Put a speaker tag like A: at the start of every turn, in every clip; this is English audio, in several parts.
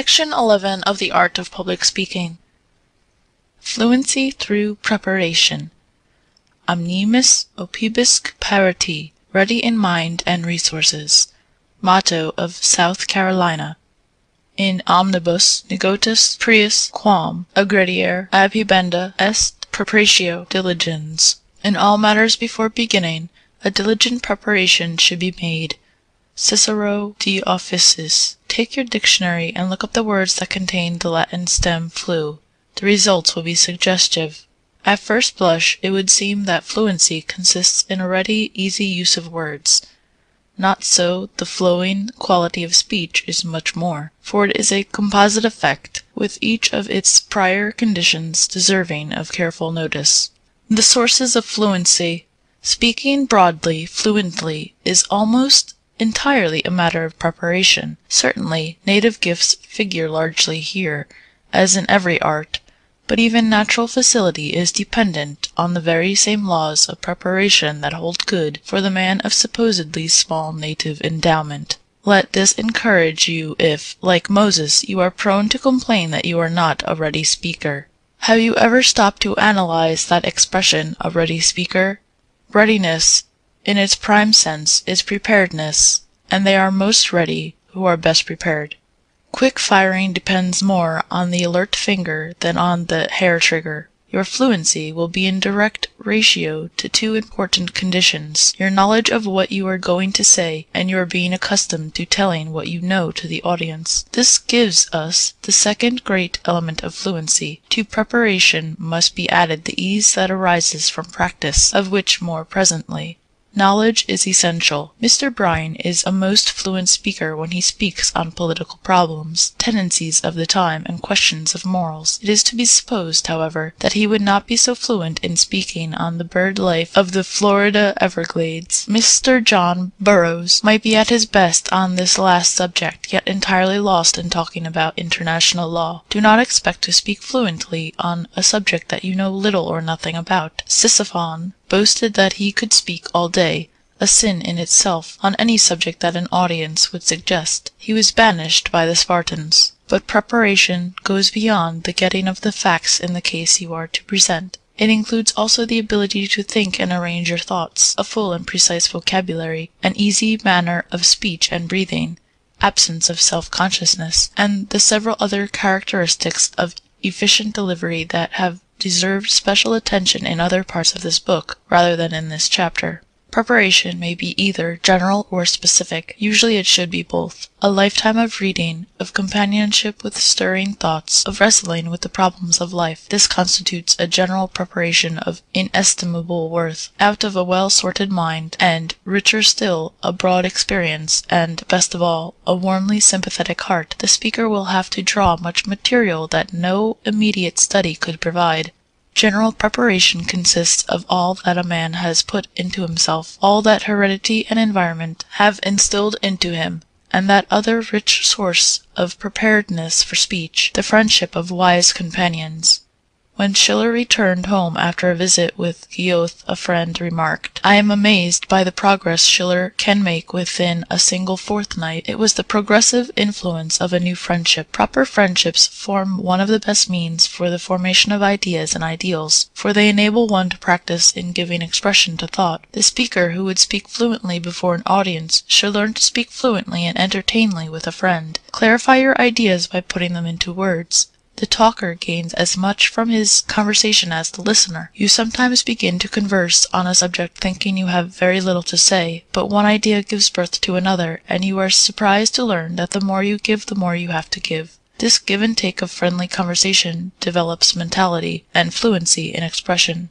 A: Section 11 of the Art of Public Speaking. Fluency through preparation. Animis opibusque parati, ready in mind and resources. Motto of South Carolina. In omnibus negotiis prius quam aggrediare adhibenda est praeparatio diligens. In all matters before beginning, a diligent preparation should be made. Cicero de Officiis. Take your dictionary and look up the words that contain the Latin stem flu. The results will be suggestive. At first blush it would seem that fluency consists in a ready, easy use of words. Not so, the flowing quality of speech is much more, for it is a composite effect, with each of its prior conditions deserving of careful notice. The sources of fluency. Speaking broadly, fluently, is almost entirely a matter of preparation. Certainly, native gifts figure largely here, as in every art, but even natural facility is dependent on the very same laws of preparation that hold good for the man of supposedly small native endowment. Let this encourage you if, like Moses, you are prone to complain that you are not a ready speaker. Have you ever stopped to analyze that expression, a ready speaker? Readiness, in its prime sense, is preparedness, and they are most ready who are best prepared. Quick firing depends more on the alert finger than on the hair trigger. Your fluency will be in direct ratio to two important conditions your knowledge of what you are going to say, and your being accustomed to telling what you know to the audience. This gives us the second great element of fluency. To preparation must be added the ease that arises from practice, of which more presently. Knowledge is essential. Mr. Bryan is a most fluent speaker when he speaks on political problems, tendencies of the time, and questions of morals. It is to be supposed, however, that he would not be so fluent in speaking on the bird life of the Florida Everglades. Mr. John Burroughs might be at his best on this last subject, yet entirely lost in talking about international law. Do not expect to speak fluently on a subject that you know little or nothing about. Sisyphon boasted that he could speak all day, a sin in itself, on any subject that an audience would suggest. He was banished by the Spartans. But preparation goes beyond the getting of the facts in the case you are to present. It includes also the ability to think and arrange your thoughts, a full and precise vocabulary, an easy manner of speech and breathing, absence of self consciousness, and the several other characteristics of efficient delivery that have deserved special attention in other parts of this book, rather than in this chapter. Preparation may be either general or specific. Usually it should be both. A lifetime of reading, of companionship with stirring thoughts, of wrestling with the problems of life this constitutes a general preparation of inestimable worth. Out of a well sorted mind, and, richer still, a broad experience, and, best of all, a warmly sympathetic heart, the speaker will have to draw much material that no immediate study could provide. General preparation consists of all that a man has put into himself, all that heredity and environment have instilled into him, and that other rich source of preparedness for speech, the friendship of wise companions. When Schiller returned home after a visit with Goethe, a friend remarked, I am amazed by the progress Schiller can make within a single fortnight. It was the progressive influence of a new friendship. Proper friendships form one of the best means for the formation of ideas and ideals, for they enable one to practice in giving expression to thought. The speaker who would speak fluently before an audience should learn to speak fluently and entertainingly with a friend. Clarify your ideas by putting them into words. The talker gains as much from his conversation as the listener. You sometimes begin to converse on a subject thinking you have very little to say, but one idea gives birth to another, and you are surprised to learn that the more you give the more you have to give. This give and take of friendly conversation develops mentality and fluency in expression.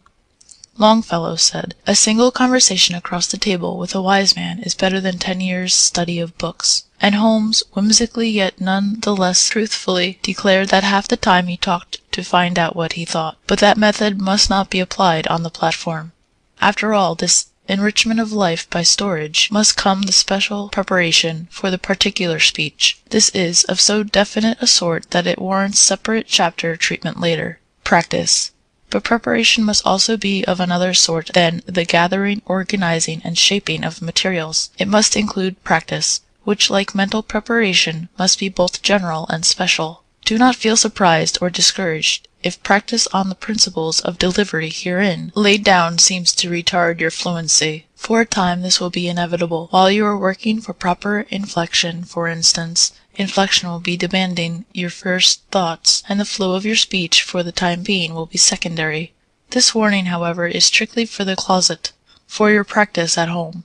A: Longfellow said, A single conversation across the table with a wise man is better than ten years' study of books. And Holmes, whimsically yet none the less truthfully, declared that half the time he talked to find out what he thought. But that method must not be applied on the platform. After all, this enrichment of life by storage must come the special preparation for the particular speech. This is of so definite a sort that it warrants separate chapter treatment later. Practice. But preparation must also be of another sort than the gathering, organizing, and shaping of materials. It must include practice, which, like mental preparation, must be both general and special. Do not feel surprised or discouraged if practice on the principles of delivery herein laid down seems to retard your fluency. For a time this will be inevitable. While you are working for proper inflection, for instance, inflection will be demanding your first thoughts, and the flow of your speech for the time being will be secondary. This warning, however, is strictly for the closet, for your practice at home.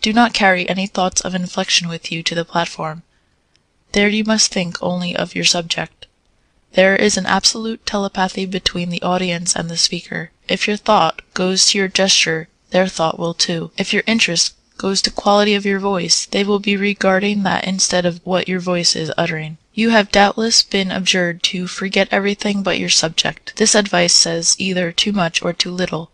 A: Do not carry any thoughts of inflection with you to the platform. There you must think only of your subject. There is an absolute telepathy between the audience and the speaker. If your thought goes to your gesture, their thought will too. If your interest goes to quality of your voice, they will be regarding that instead of what your voice is uttering. You have doubtless been adjured to forget everything but your subject. This advice says either too much or too little.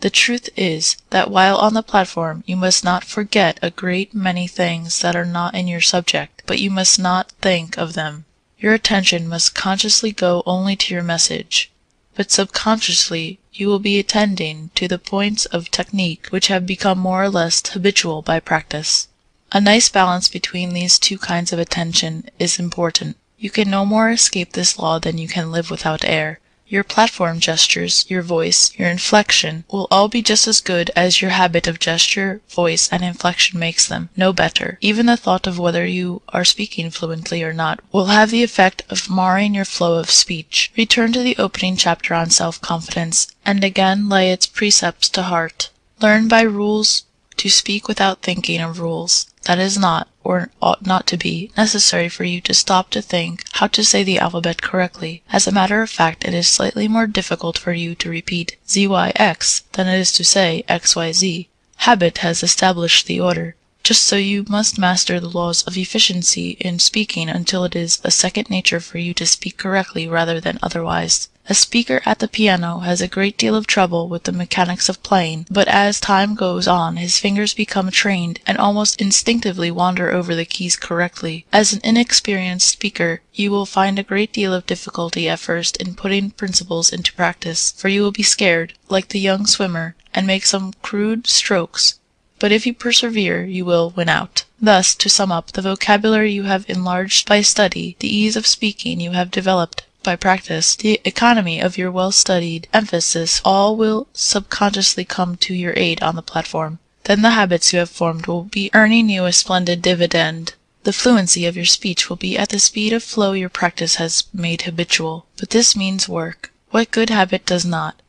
A: The truth is, that while on the platform you must not forget a great many things that are not in your subject, but you must not think of them. Your attention must consciously go only to your message, but subconsciously you will be attending to the points of technique which have become more or less habitual by practice. A nice balance between these two kinds of attention is important. You can no more escape this law than you can live without air. Your platform gestures, your voice, your inflection will all be just as good as your habit of gesture, voice, and inflection makes them, no better. Even the thought of whether you are speaking fluently or not will have the effect of marring your flow of speech. Return to the opening chapter on self-confidence, and again lay its precepts to heart. Learn by rules to speak without thinking of rules. That is not, or ought not to be, necessary for you to stop to think how to say the alphabet correctly. As a matter of fact, it is slightly more difficult for you to repeat zyx than it is to say xyz. Habit has established the order. Just so you must master the laws of efficiency in speaking until it is a second nature for you to speak correctly rather than otherwise. A speaker at the piano has a great deal of trouble with the mechanics of playing, but as time goes on his fingers become trained and almost instinctively wander over the keys correctly. As an inexperienced speaker you will find a great deal of difficulty at first in putting principles into practice, for you will be scared, like the young swimmer, and make some crude strokes, but if you persevere you will win out. Thus, to sum up, the vocabulary you have enlarged by study, the ease of speaking you have developed by practice, the economy of your well studied emphasis, all will subconsciously come to your aid on the platform. Then the habits you have formed will be earning you a splendid dividend. The fluency of your speech will be at the speed of flow your practice has made habitual. But this means work. What good habit does not?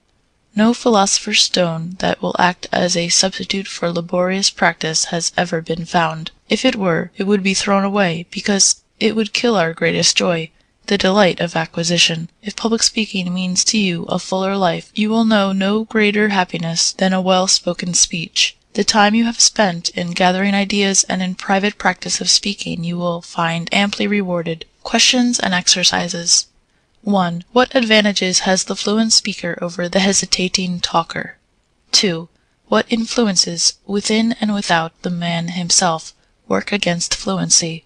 A: No philosopher's stone that will act as a substitute for laborious practice has ever been found. If it were, it would be thrown away, because it would kill our greatest joy, the delight of acquisition. If public speaking means to you a fuller life, you will know no greater happiness than a well spoken speech. The time you have spent in gathering ideas and in private practice of speaking you will find amply rewarded. Questions and exercises. 1. What advantages has the fluent speaker over the hesitating talker? 2. What influences, within and without the man himself, work against fluency?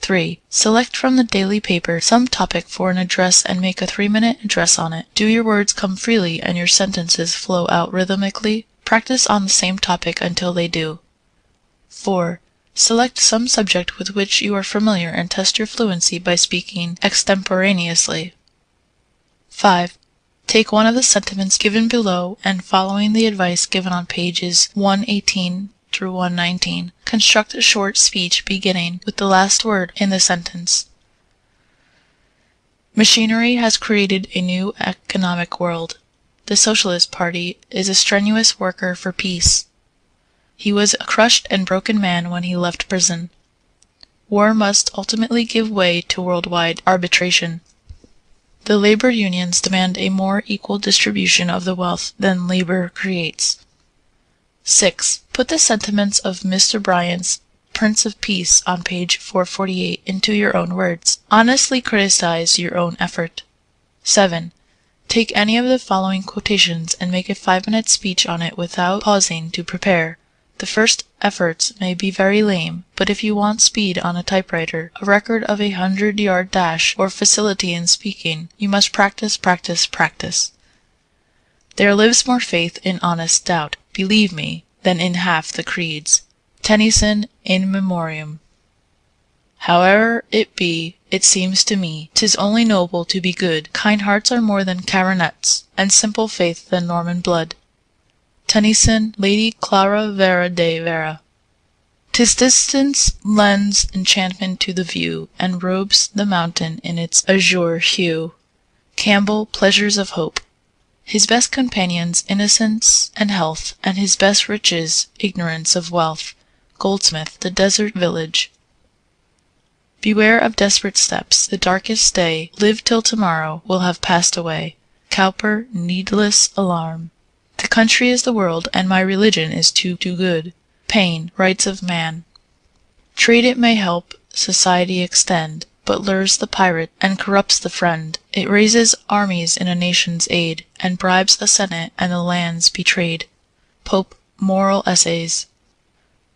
A: 3. Select from the daily paper some topic for an address and make a three minute address on it. Do your words come freely and your sentences flow out rhythmically? Practice on the same topic until they do. 4. Select some subject with which you are familiar and test your fluency by speaking extemporaneously. 5. Take one of the sentiments given below and following the advice given on pages 118 through 119. Construct a short speech beginning with the last word in the sentence. Machinery has created a new economic world. The Socialist Party is a strenuous worker for peace. He was a crushed and broken man when he left prison. War must ultimately give way to worldwide arbitration. The labor unions demand a more equal distribution of the wealth than labor creates. 6. Put the sentiments of Mr. Bryan's Prince of Peace on page 448 into your own words. Honestly criticize your own effort. 7. Take any of the following quotations and make a five minute speech on it without pausing to prepare. The first efforts may be very lame, but if you want speed on a typewriter, a record of a hundred yard dash, or facility in speaking, you must practice, practice, practice. There lives more faith in honest doubt, believe me, than in half the creeds. Tennyson, In Memoriam. Howe'er it be, it seems to me 'Tis only noble to be good; Kind hearts are more than coronets, And simple faith than Norman blood. Tennyson, Lady Clara Vere de Vere. 'Tis distance lends enchantment to the view, And robes the mountain in its azure hue. Campbell, Pleasures of Hope. His best companions innocence and health, And his best riches ignorance of wealth. Goldsmith, The Deserted Village. Beware of desperate steps. The darkest day, Live till to morrow, will have passed away. Cowper, Needless Alarm. Country is the world, and my religion is to do good. Paine, Rights of Man. Trade it may help society extend, but lures the pirate and corrupts the friend. It raises armies in a nation's aid, and bribes the senate and the lands betrayed. Pope, Moral Essays.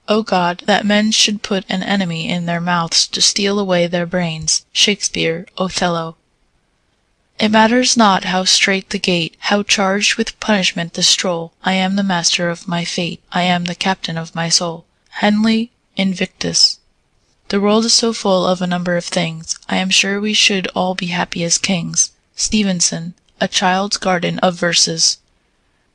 A: O God, that men should put an enemy in their mouths to steal away their brains. Shakespeare, Othello. It matters not how strait the gate, How charged with punishment the scroll, I am the master of my fate, I am the captain of my soul. Henley, Invictus. The world is so full of a number of things, I am sure we should all be happy as kings. Stevenson, A Child's Garden of Verses.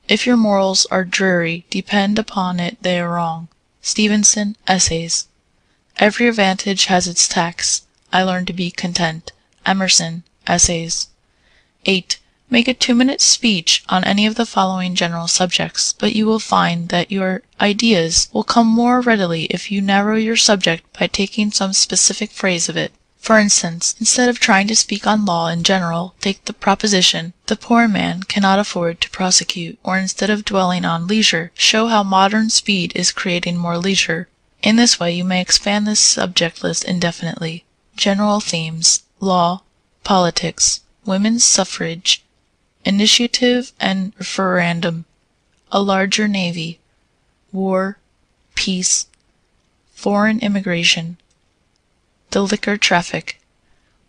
A: If your morals are dreary, depend upon it they are wrong. Stevenson, Essays. Every advantage has its tax. I learn to be content. Emerson, Essays. 8. Make a two minute speech on any of the following general subjects, but you will find that your ideas will come more readily if you narrow your subject by taking some specific phrase of it. For instance, instead of trying to speak on law in general, take the proposition, "The poor man cannot afford to prosecute," or instead of dwelling on leisure, show how modern speed is creating more leisure. In this way you may expand this subject list indefinitely. General themes: law, politics, women's suffrage, initiative and referendum, a larger navy, war, peace, foreign immigration. The liquor traffic,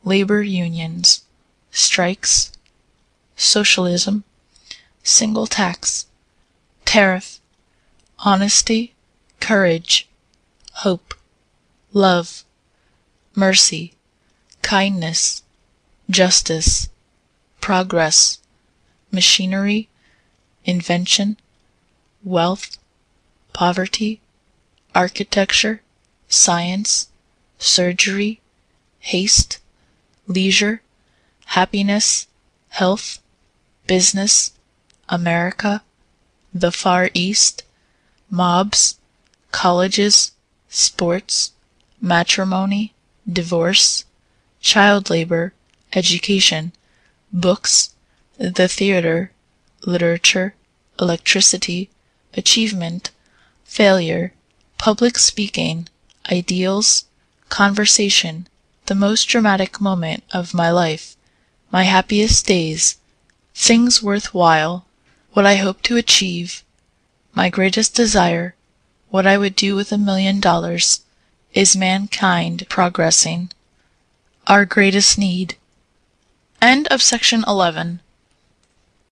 A: labor unions, strikes, socialism, single tax, tariff, honesty, courage, hope, love, mercy, kindness, justice, progress, machinery, invention, wealth, poverty, architecture, science, surgery, haste, leisure, happiness, health, business, America, the Far East, mobs, colleges, sports, matrimony, divorce, child labor, education, books, the theater, literature, electricity, achievement, failure, public speaking, ideals, Conversation, the most dramatic moment of my life, my happiest days, things worth while, what I hope to achieve, my greatest desire, what I would do with a million dollars, is mankind progressing, our greatest need. End of section 11.